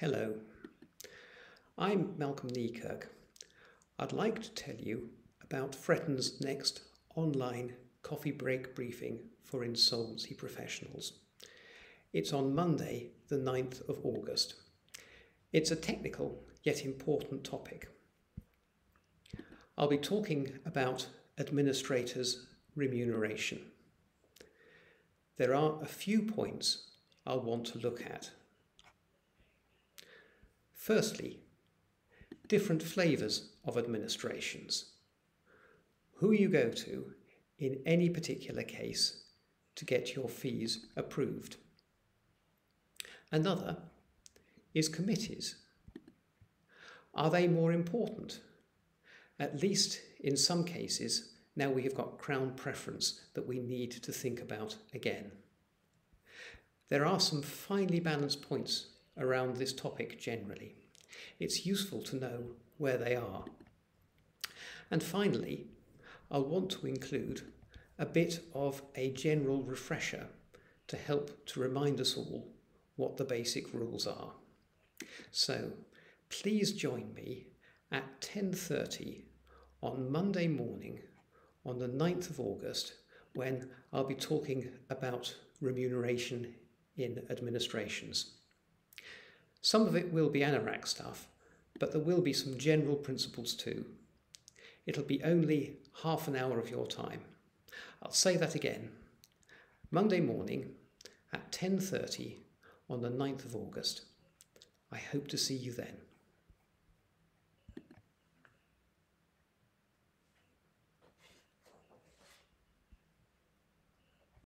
Hello, I'm Malcolm Niekirk. I'd like to tell you about Frettens' next online coffee break briefing for insolvency professionals. It's on Monday, the 9th of August. It's a technical yet important topic. I'll be talking about administrators' remuneration. There are a few points I'll want to look at. Firstly, different flavours of administrations. Who you go to in any particular case to get your fees approved. Another is committees. Are they more important? At least in some cases, now we have got Crown preference that we need to think about again. There are some finely balanced points around this topic generally. It's useful to know where they are. And finally, I'll want to include a bit of a general refresher to help to remind us all what the basic rules are. So please join me at 10.30 on Monday morning on the 9th of August when I'll be talking about remuneration in administrations. Some of it will be ANARAC stuff, but there will be some general principles too. It'll be only half an hour of your time. I'll say that again. Monday morning at 10.30 on the 9th of August. I hope to see you then.